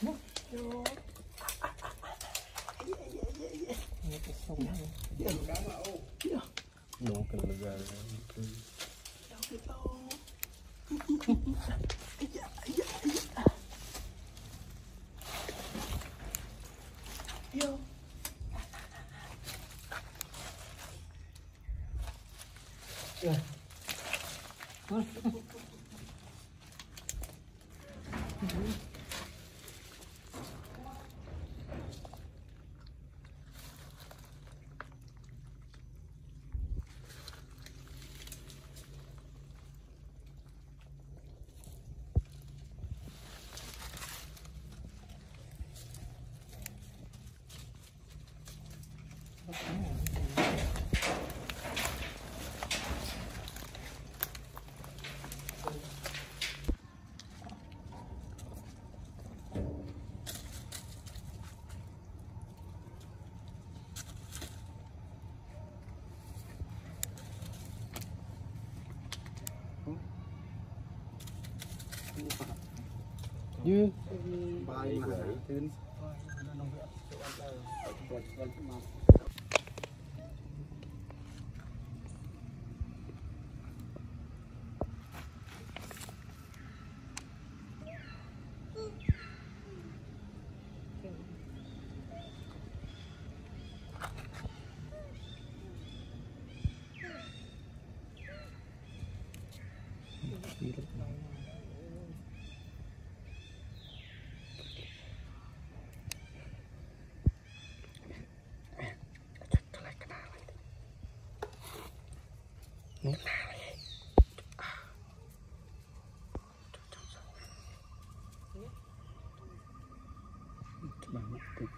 Não, que lugar Yo. Yeah. Vô nó cái sông này nó cần là gà vô như bài mà tin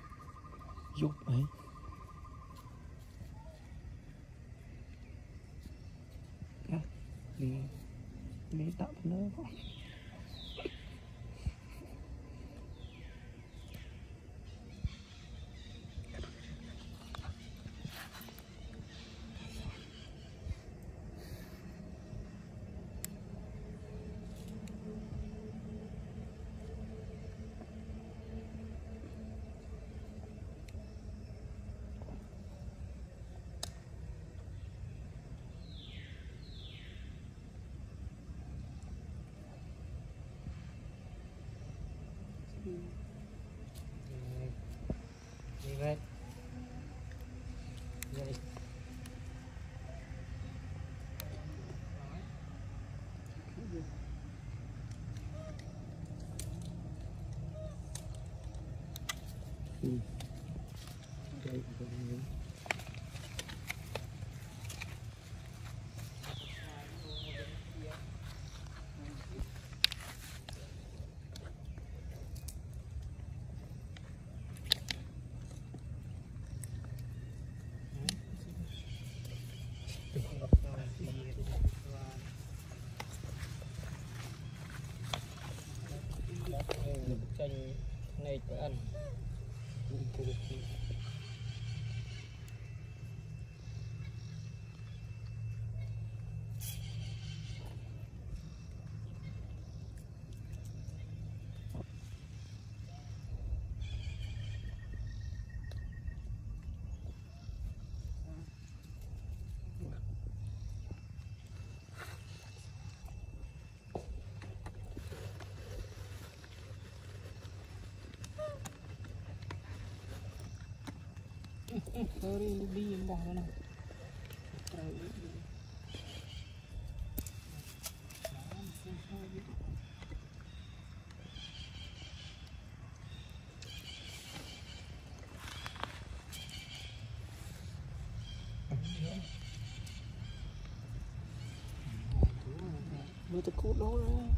giúp ấy. Đi đi tạm nữa red đi về vậy chanh này phải ăn. Sorry, đi em bỏ nó Mới tôi cút đó rồi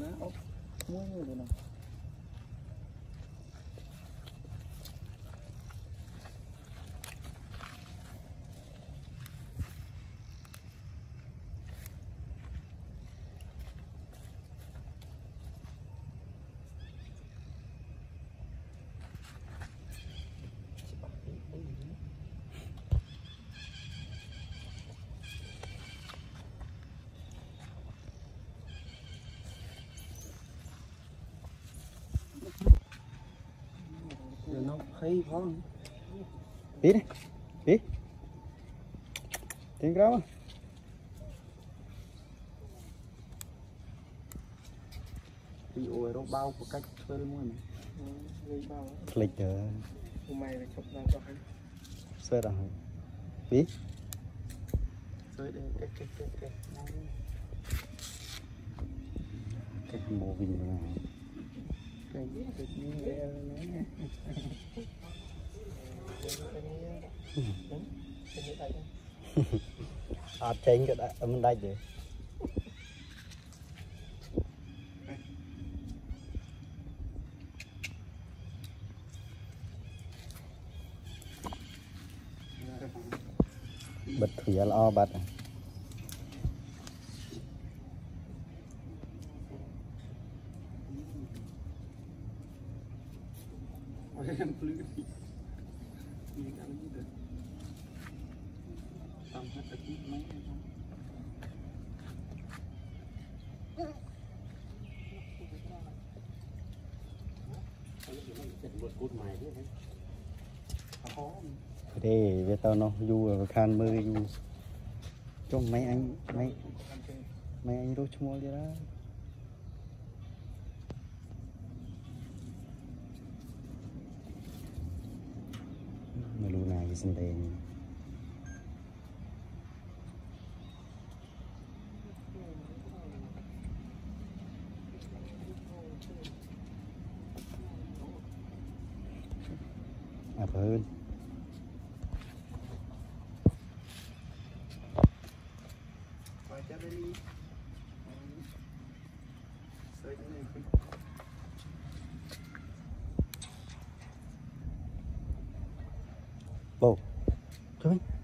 nó ốc muối như thế này hay phong tí đi tí tiếng thì ôi nó bao của cách chơi luôn Gây bao click Hôm nay là chụp ra cho hắn sweat rồi tí chơi đây cái cái cái cái cái mô vinh này à trên cho đã âm đây vậy bật thủy lo bật សំហិតតិចមែនទេវាទៅនោះយូរវាខានមើលចុះម៉េចអញម៉េចម៉េចអញរស់ឈ្មោះទៀតហើយ sinh tiền Apple. Oh, Come in.